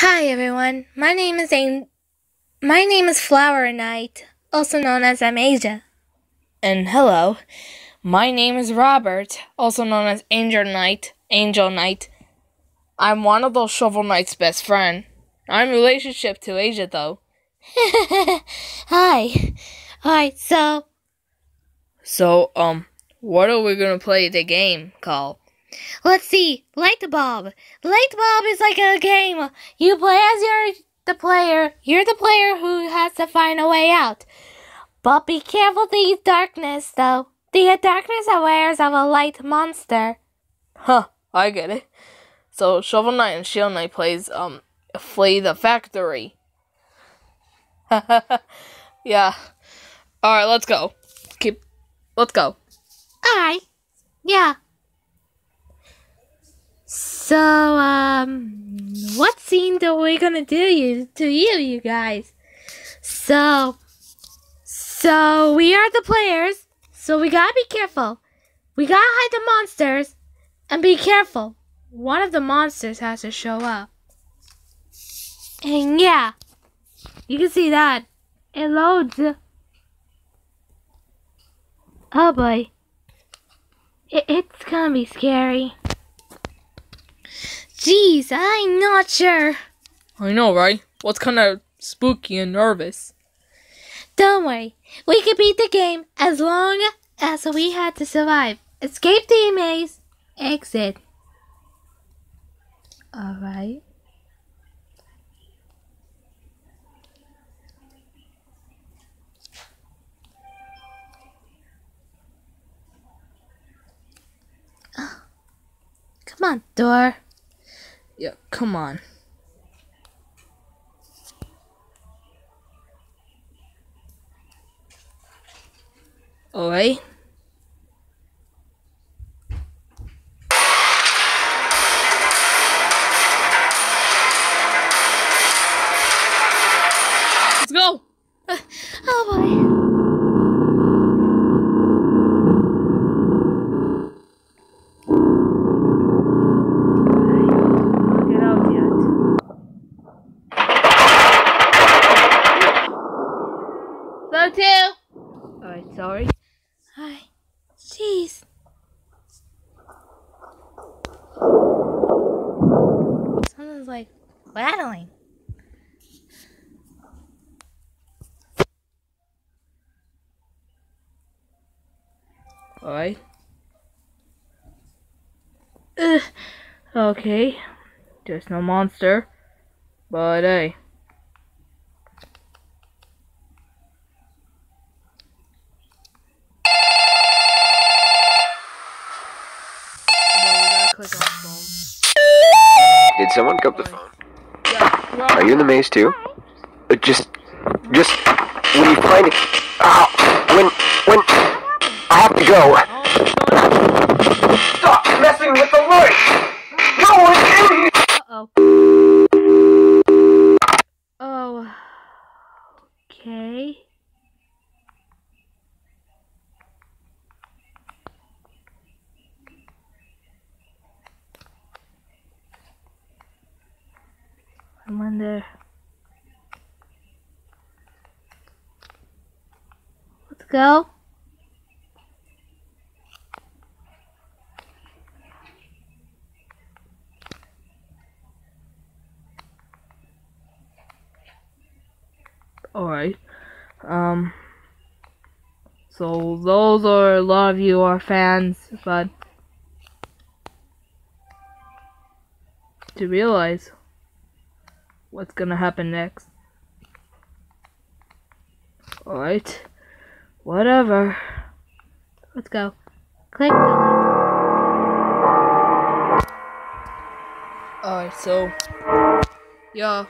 Hi everyone. My name is My name is Flower Knight, also known as Amasia. And hello, my name is Robert, also known as Angel Knight. Angel Knight. I'm one of those Shovel Knight's best friend. I'm in relationship to Ashia though. Hi. Alright, so So, um, what are we gonna play the game called? Let's see. Light the bulb. Light bulb is like a game. You play as you're the player. You're the player who has to find a way out. But be careful the darkness though. The darkness awares of a light monster. Huh, I get it. So Shovel Knight and Shield Knight plays um Flee the Factory. yeah. Alright, let's go. Keep let's go. Alright. Yeah. So, um, what scene are we gonna do you to you, you guys? So, so we are the players. So we gotta be careful. We gotta hide the monsters, and be careful. One of the monsters has to show up. And yeah, you can see that it loads. Oh boy. It, it's gonna be scary. Jeez, I'm not sure. I know, right? What's kind of spooky and nervous? Don't worry. We could beat the game as long as we had to survive. Escape the maze. Exit. Alright. Come on, door. Yeah, come on. Alright. Let's go. Oh boy. Okay. There's no monster. But hey. Did someone pick up the phone? Yeah, Are you in the maze too? Uh, Just, just when you find it. Ah, when, when I have to go. Stop messing with the light. No one in here. Uh oh. Oh. Okay. I wonder. Let's go. Alright. Um. So those are a lot of you are fans, but to realize what's gonna happen next. Alright. Whatever. Let's go. Click the link. Alright, so yeah,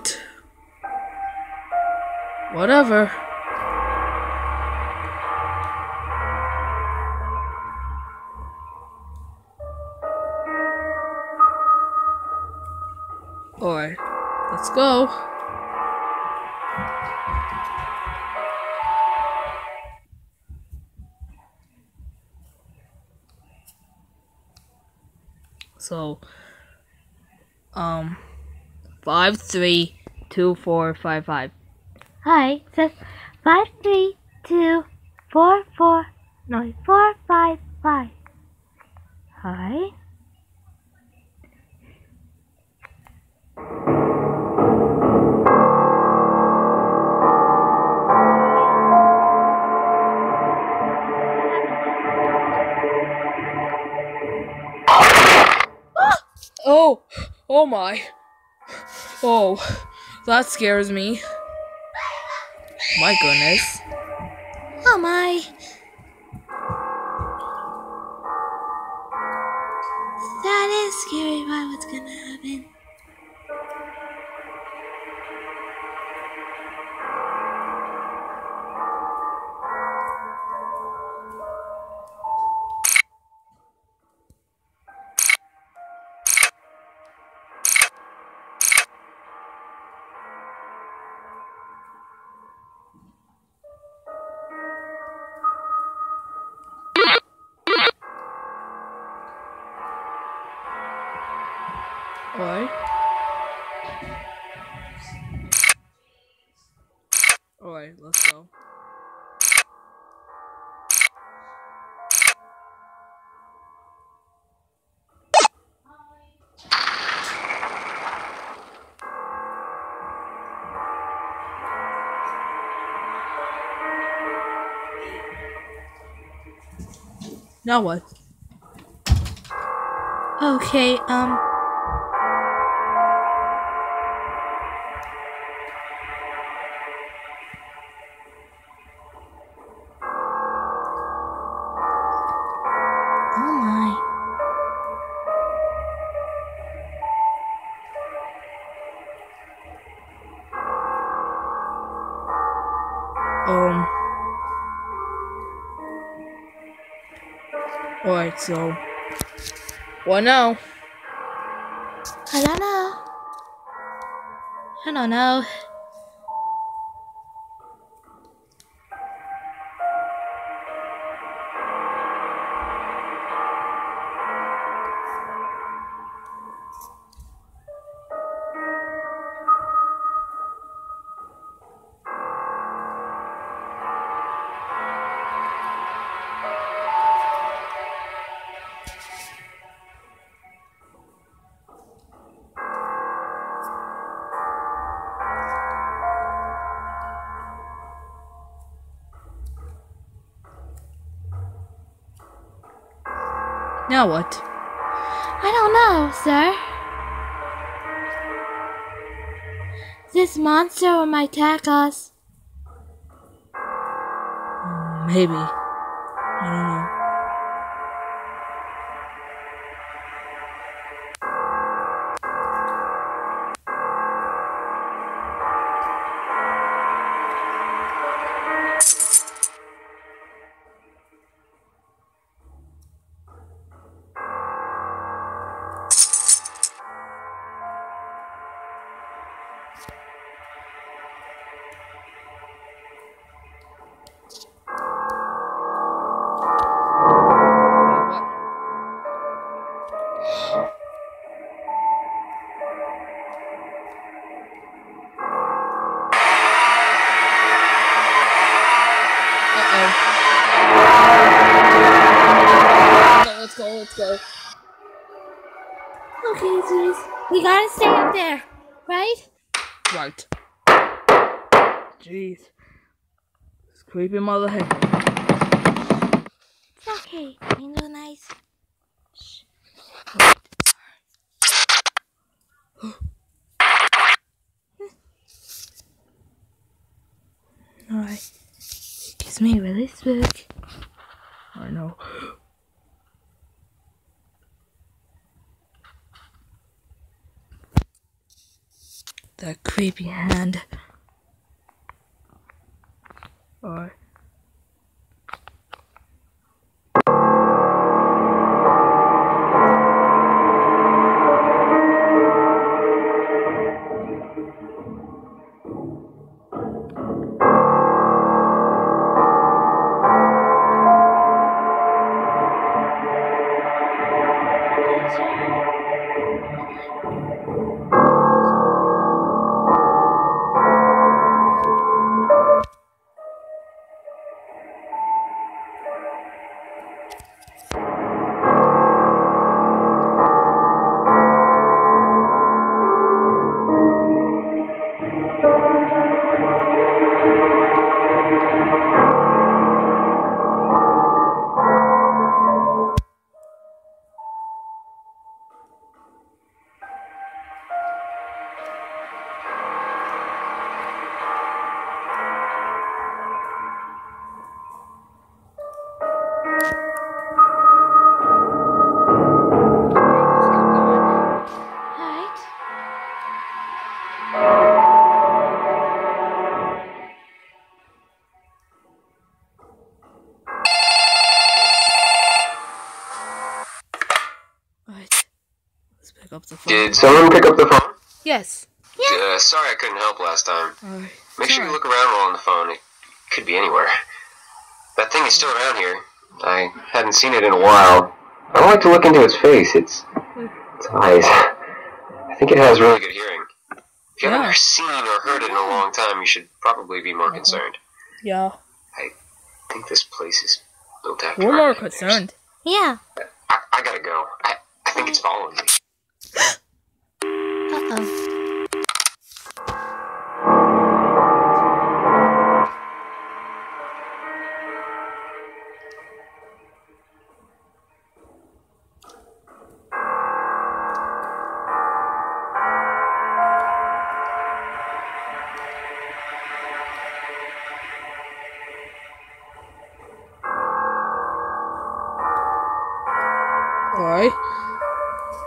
Alright. Whatever. Alright. Let's go. So, um, five three two four five five. Hi, it says five three two four four no four five five. Hi. Oh, oh my. Oh, that scares me. My goodness. Oh my. Alright. Alright, let's go. Now what? Okay. Um. Um. Alright, so. What now? I don't know. I don't know. Now what? I don't know, sir. This monster might attack us. Maybe. Creepy mother. It's okay. Angel nice. Shh. Alright. Excuse me, really spook. I know. That creepy hand. Alright. Did someone pick up the phone? Yes. Uh, sorry I couldn't help last time. Alright. Make sure you look around while on the phone. It could be anywhere. That thing is still around here. I hadn't seen it in a while. I don't like to look into its face. Its, its eyes. I think it has really good hearing. If you Yeah. haven't seen or heard it in a long time, you should probably be more concerned. Yeah. I think this place is built after We're more our nightmares. Uh concerned. Yeah. I, I gotta go. I, I think it's following me. Alright.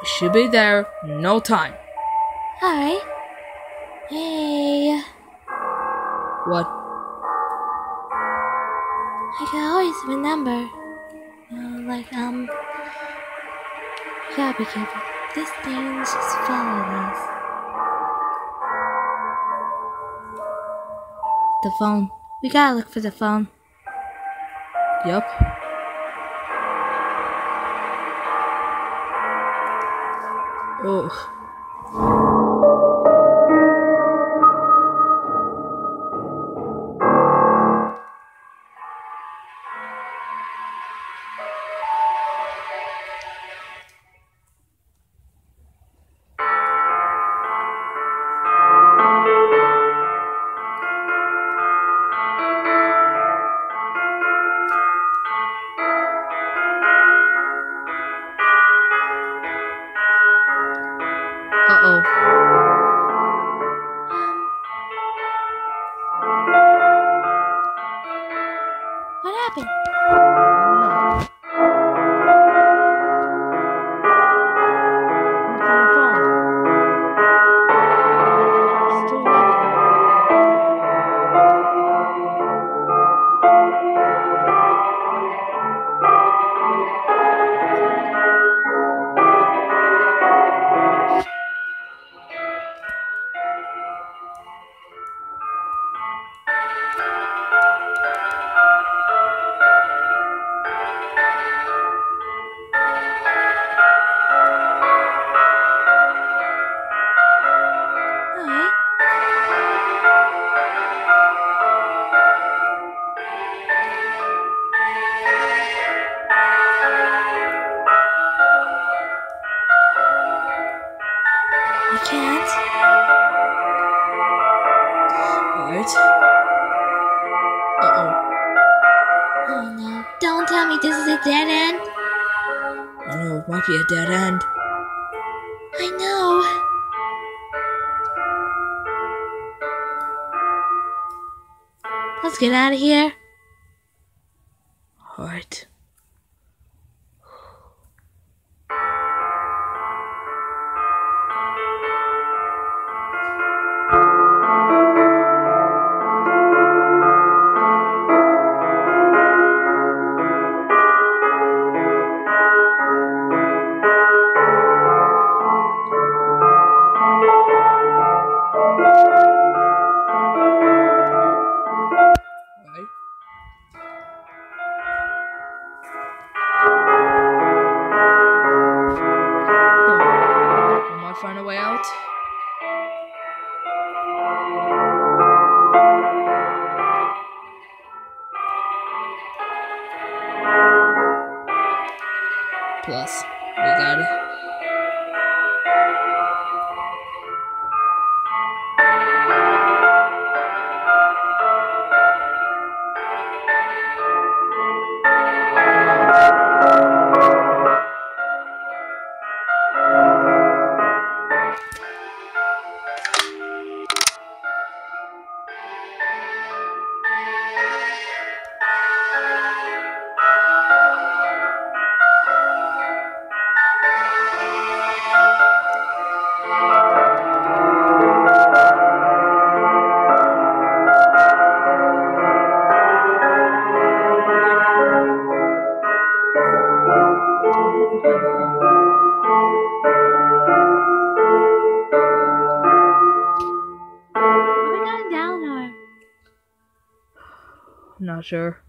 Should be there no time. Alright. Hey. What? I can always remember. Uh, like, um. Yeah, be careful. This thing's just following us. The phone. We gotta look for the phone. Yup. Ugh. Uh might be a dead end. I know. Let's get out of here. Not sure.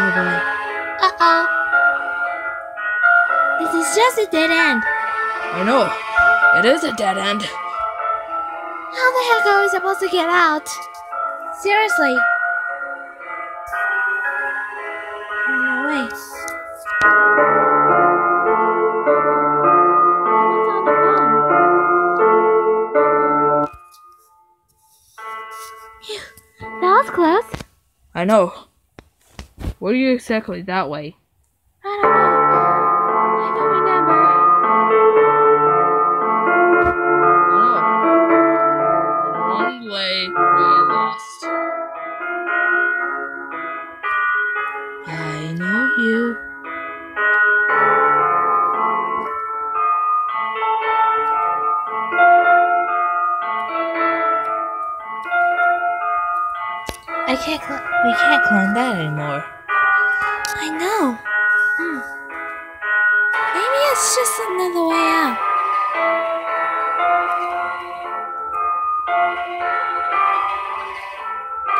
Oh boy. Uh oh. This is just a dead end. I know. It is a dead end. How the heck are we supposed to get out? Seriously. No way. What's on the phone? Phew, that was close. I know. Where are you exactly that way? I don't know. I don't remember. I know. One way we lost. I know you. I can't. We can't climb that anymore. I know. Hmm. Maybe it's just another way out.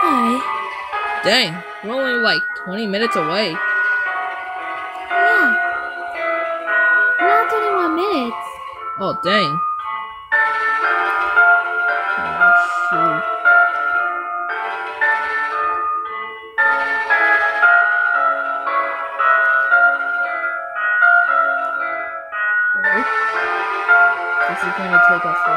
Hi. Dang, we're only like 20 minutes away. Yeah. Not 21 minutes. Oh, dang. Is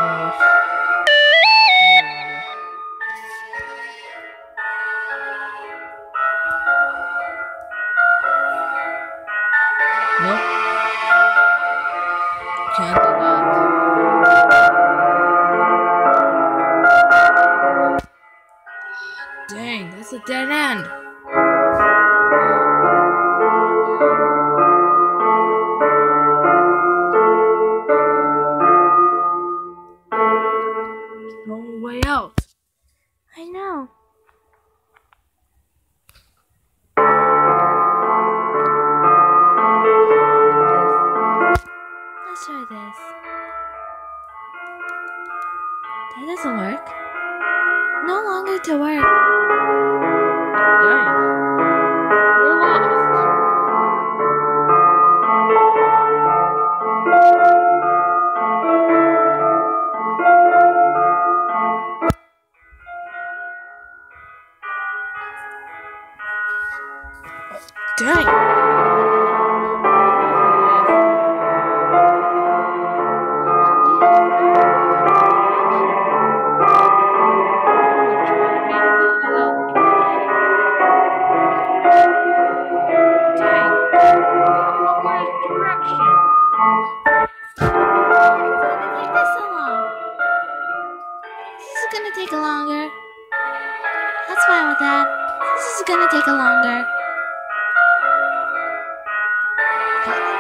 gonna take a longer.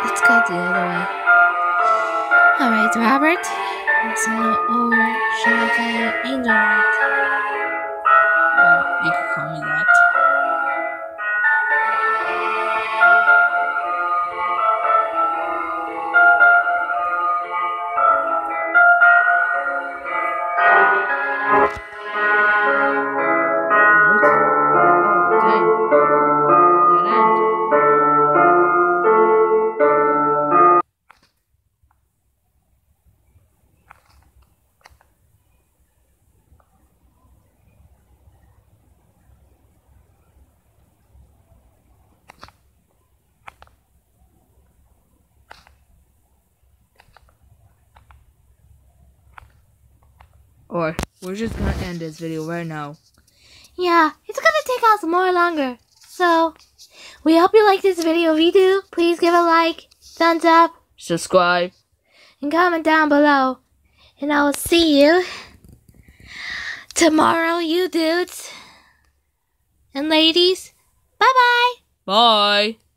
Let's go the other way. Alright, Robert. Let's go over should I follow Angel Knight? You call me that. We're just gonna end this video right now. Yeah, it's gonna take us more longer. So, we hope you like this video. If you do, please give a like, thumbs up, Subscribe. and comment down below. And I will see you tomorrow, you dudes and ladies. Bye bye. Bye.